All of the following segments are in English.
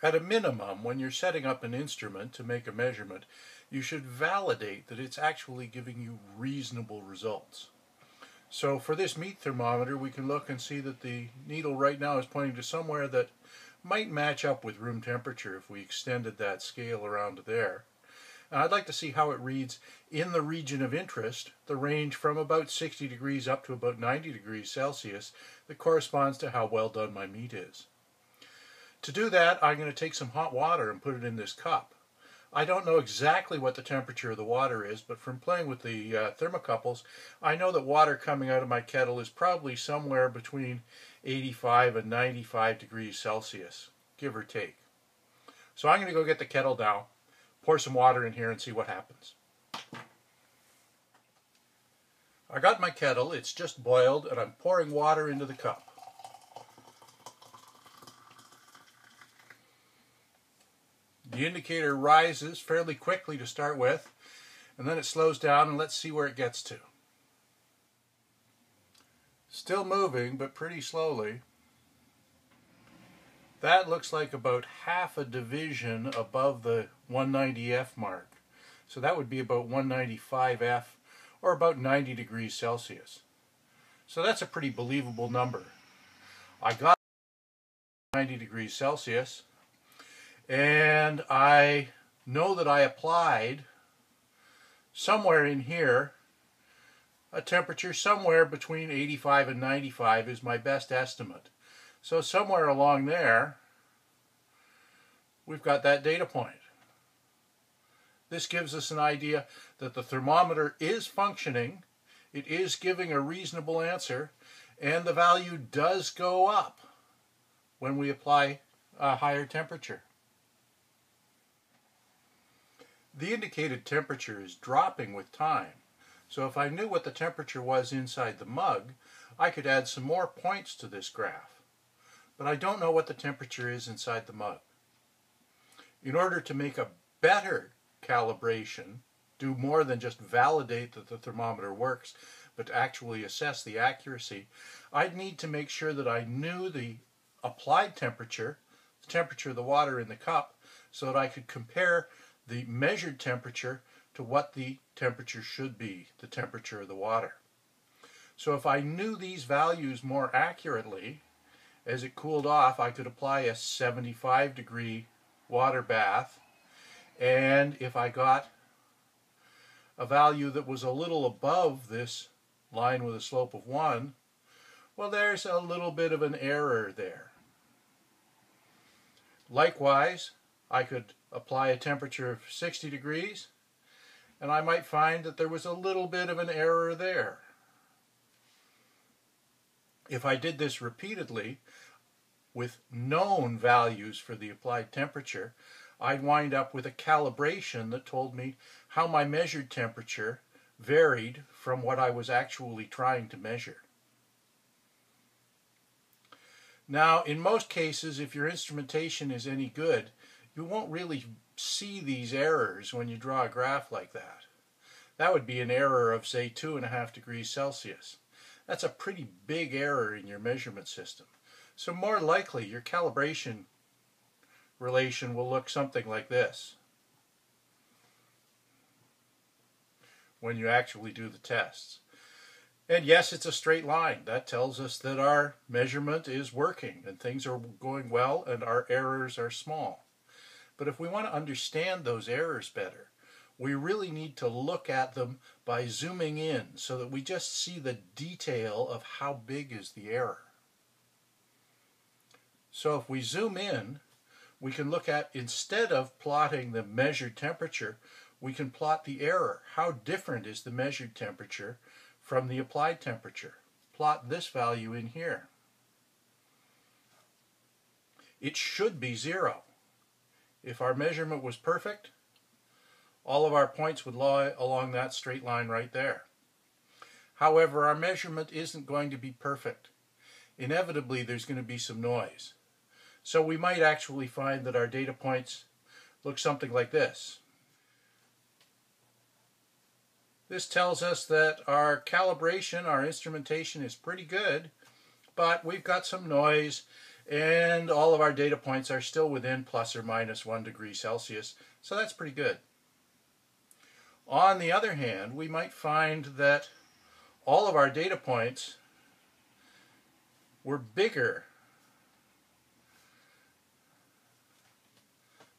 At a minimum, when you're setting up an instrument to make a measurement, you should validate that it's actually giving you reasonable results. So for this meat thermometer, we can look and see that the needle right now is pointing to somewhere that might match up with room temperature if we extended that scale around there. And I'd like to see how it reads in the region of interest, the range from about 60 degrees up to about 90 degrees Celsius that corresponds to how well done my meat is. To do that, I'm going to take some hot water and put it in this cup. I don't know exactly what the temperature of the water is, but from playing with the uh, thermocouples, I know that water coming out of my kettle is probably somewhere between 85 and 95 degrees Celsius, give or take. So I'm going to go get the kettle down, pour some water in here and see what happens. I got my kettle, it's just boiled, and I'm pouring water into the cup. The indicator rises fairly quickly to start with, and then it slows down and let's see where it gets to. Still moving, but pretty slowly. That looks like about half a division above the 190F mark. So that would be about 195F or about 90 degrees Celsius. So that's a pretty believable number. I got 90 degrees Celsius and I know that I applied somewhere in here a temperature somewhere between 85 and 95 is my best estimate. So somewhere along there we've got that data point. This gives us an idea that the thermometer is functioning, it is giving a reasonable answer, and the value does go up when we apply a higher temperature. The indicated temperature is dropping with time, so if I knew what the temperature was inside the mug, I could add some more points to this graph. But I don't know what the temperature is inside the mug. In order to make a better calibration, do more than just validate that the thermometer works, but to actually assess the accuracy, I'd need to make sure that I knew the applied temperature, the temperature of the water in the cup, so that I could compare the measured temperature to what the temperature should be, the temperature of the water. So if I knew these values more accurately, as it cooled off, I could apply a 75 degree water bath and if I got a value that was a little above this line with a slope of 1, well there's a little bit of an error there. Likewise, I could apply a temperature of 60 degrees and I might find that there was a little bit of an error there. If I did this repeatedly with known values for the applied temperature, I'd wind up with a calibration that told me how my measured temperature varied from what I was actually trying to measure. Now, in most cases, if your instrumentation is any good, you won't really see these errors when you draw a graph like that. That would be an error of, say, 2.5 degrees Celsius. That's a pretty big error in your measurement system. So more likely, your calibration relation will look something like this when you actually do the tests. And yes, it's a straight line. That tells us that our measurement is working and things are going well and our errors are small. But if we want to understand those errors better, we really need to look at them by zooming in so that we just see the detail of how big is the error. So if we zoom in, we can look at, instead of plotting the measured temperature, we can plot the error. How different is the measured temperature from the applied temperature? Plot this value in here. It should be zero. If our measurement was perfect, all of our points would lie along that straight line right there. However, our measurement isn't going to be perfect. Inevitably, there's going to be some noise. So we might actually find that our data points look something like this. This tells us that our calibration, our instrumentation is pretty good, but we've got some noise and all of our data points are still within plus or minus 1 degree Celsius, so that's pretty good. On the other hand, we might find that all of our data points were bigger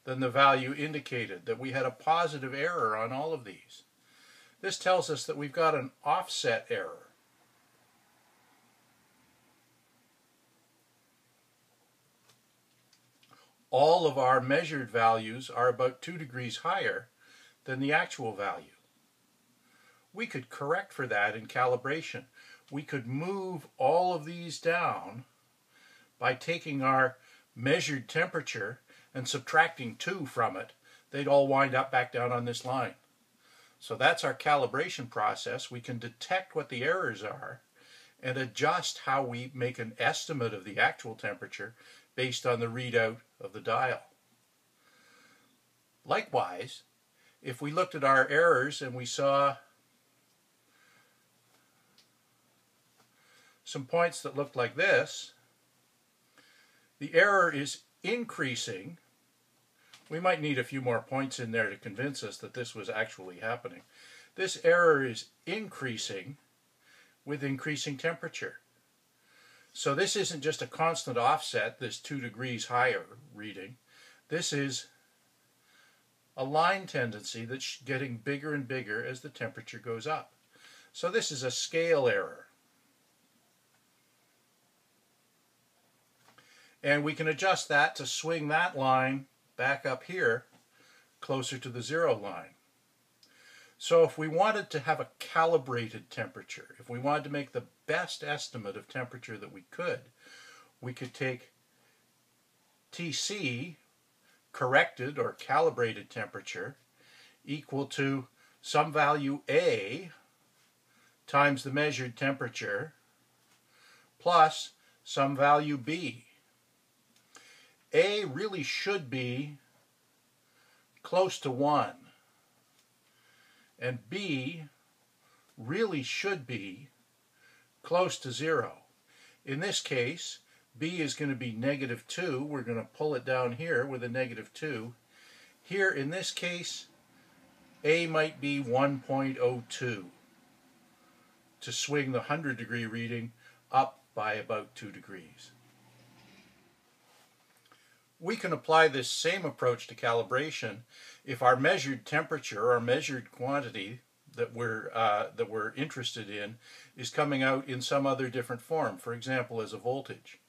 than the value indicated, that we had a positive error on all of these. This tells us that we've got an offset error. All of our measured values are about 2 degrees higher than the actual value. We could correct for that in calibration. We could move all of these down by taking our measured temperature and subtracting 2 from it. They'd all wind up back down on this line. So that's our calibration process. We can detect what the errors are and adjust how we make an estimate of the actual temperature based on the readout of the dial. Likewise, if we looked at our errors and we saw some points that looked like this, the error is increasing. We might need a few more points in there to convince us that this was actually happening. This error is increasing with increasing temperature. So this isn't just a constant offset, this 2 degrees higher reading. This is a line tendency that's getting bigger and bigger as the temperature goes up. So this is a scale error. And we can adjust that to swing that line back up here closer to the zero line. So if we wanted to have a calibrated temperature, if we wanted to make the best estimate of temperature that we could, we could take TC, corrected or calibrated temperature, equal to some value A times the measured temperature plus some value B. A really should be close to 1 and B really should be close to zero. In this case, B is going to be negative 2. We're going to pull it down here with a negative 2. Here, in this case, A might be 1.02 to swing the 100 degree reading up by about 2 degrees. We can apply this same approach to calibration if our measured temperature, our measured quantity that we're, uh, that we're interested in is coming out in some other different form, for example as a voltage.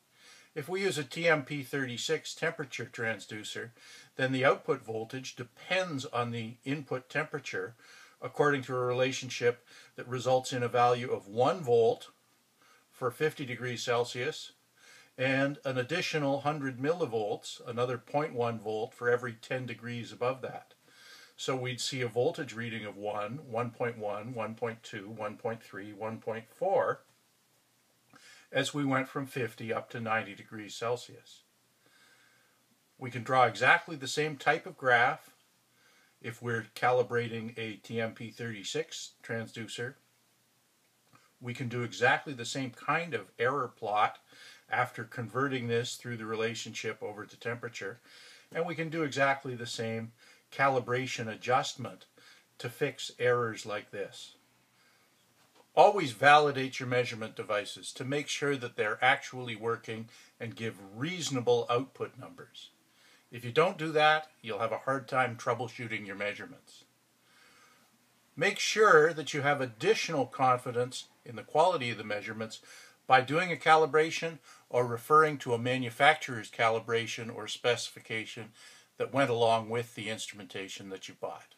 If we use a TMP36 temperature transducer, then the output voltage depends on the input temperature according to a relationship that results in a value of 1 volt for 50 degrees Celsius and an additional 100 millivolts, another 0.1 volt for every 10 degrees above that. So we'd see a voltage reading of 1, 1.1, 1.2, 1.3, 1.4 as we went from 50 up to 90 degrees Celsius. We can draw exactly the same type of graph if we're calibrating a TMP36 transducer. We can do exactly the same kind of error plot after converting this through the relationship over to temperature. And we can do exactly the same calibration adjustment to fix errors like this. Always validate your measurement devices to make sure that they're actually working and give reasonable output numbers. If you don't do that, you'll have a hard time troubleshooting your measurements. Make sure that you have additional confidence in the quality of the measurements by doing a calibration or referring to a manufacturer's calibration or specification that went along with the instrumentation that you bought.